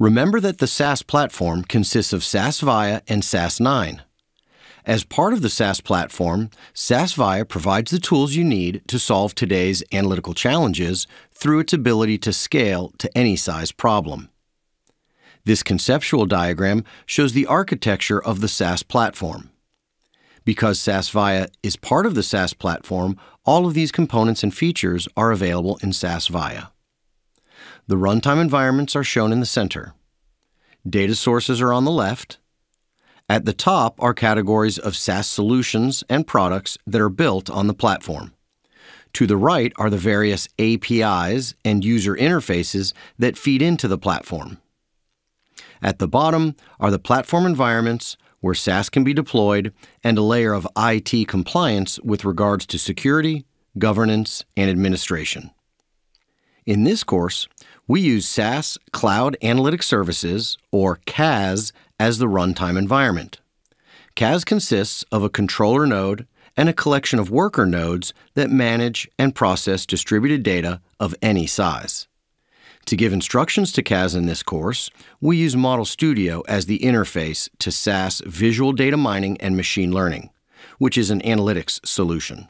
Remember that the SAS platform consists of SAS Viya and SAS 9. As part of the SAS platform, SAS Viya provides the tools you need to solve today's analytical challenges through its ability to scale to any size problem. This conceptual diagram shows the architecture of the SAS platform. Because SAS Viya is part of the SAS platform, all of these components and features are available in SAS Viya. The runtime environments are shown in the center. Data sources are on the left. At the top are categories of SAS solutions and products that are built on the platform. To the right are the various APIs and user interfaces that feed into the platform. At the bottom are the platform environments where SAS can be deployed and a layer of IT compliance with regards to security, governance, and administration. In this course, we use SAS Cloud Analytic Services, or CAS, as the runtime environment. CAS consists of a controller node and a collection of worker nodes that manage and process distributed data of any size. To give instructions to CAS in this course, we use Model Studio as the interface to SAS Visual Data Mining and Machine Learning, which is an analytics solution.